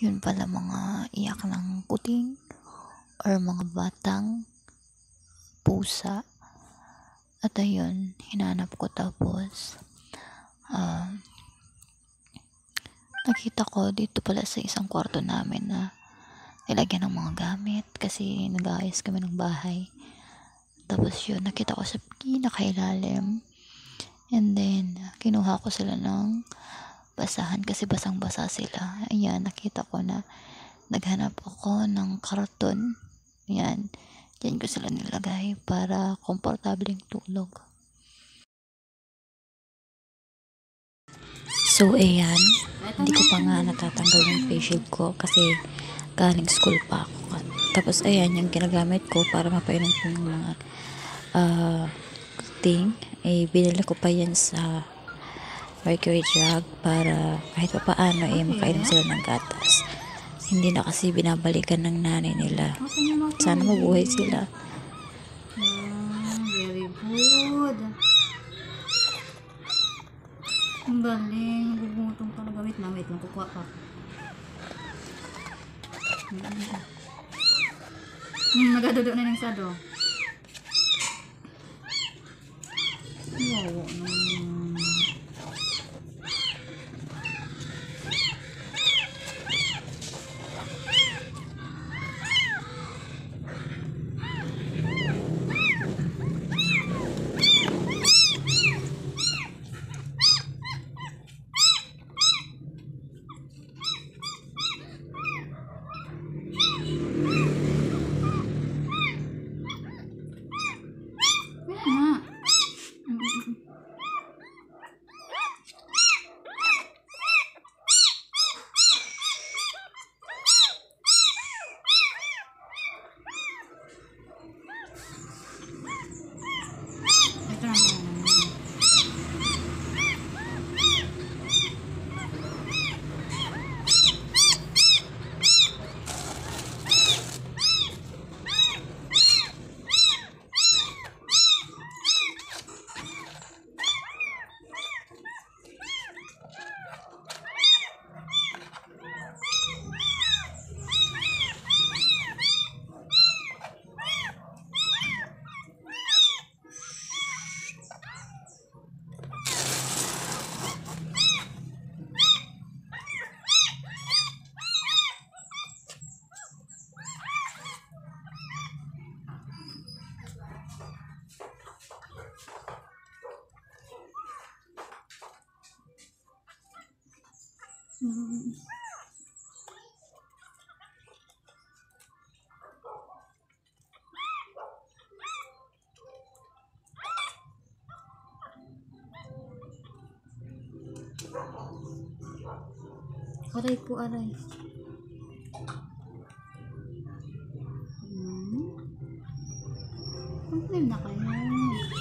Yun pala mga iyak ng puting or mga batang pusa. At ayun, hinanap ko tapos uh, nakita ko dito pala sa isang kwarto namin na nilagyan ng mga gamit kasi nag-aayos kami ng bahay. Tapos yun, nakita ko sa pinakailalim. And then, kinuha ko sila ng basahan kasi basang-basa sila. Ayan, nakita ko na naghanap ako ng karton. Ayan, diyan ko sila nilagay para komportableng tulog. So, ayan, hindi ko pa nga natatanggal yung face shield ko kasi galing school pa ako. Tapos, ayan, yung ginagamit ko para mapainom ko yung mga uh, thing. Eh, binili ko pa yan sa mercury jug para kahit pa paano eh makainom sila ng gatas. Hindi na kasi binabalikan ng nanay nila. Sana mabuhay sila. Ah, very good. Ang galing. Gugutong ka na gamit na. Wait lang, kukuha pa. Hmm, nagadudo na ng sado. Wow, naman. Mm. Aray ko, aray. Hmm? Problem na kayo.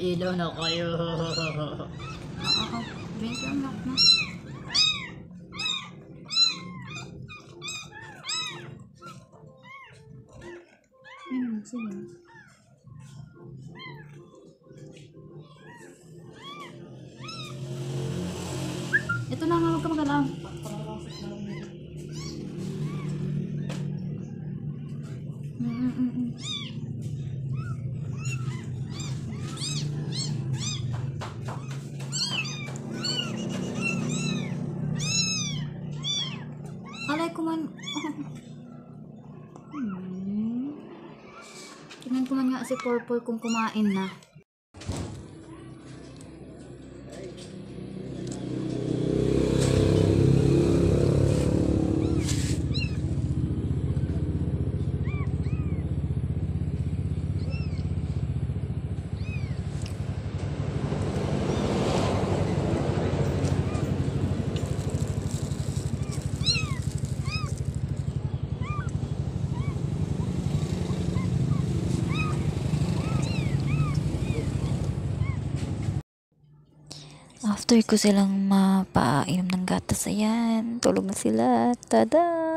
Ilaw na kayo. Oo. Wait lang, lock na. Hmm, sige. Ito na nga, huwag ka magalaw. Alay ko man. hmm. Tingnan ko man nga si Purple kung kumain na. After ko silang mapainom ng gatas, ayan, tulog na sila. Tada!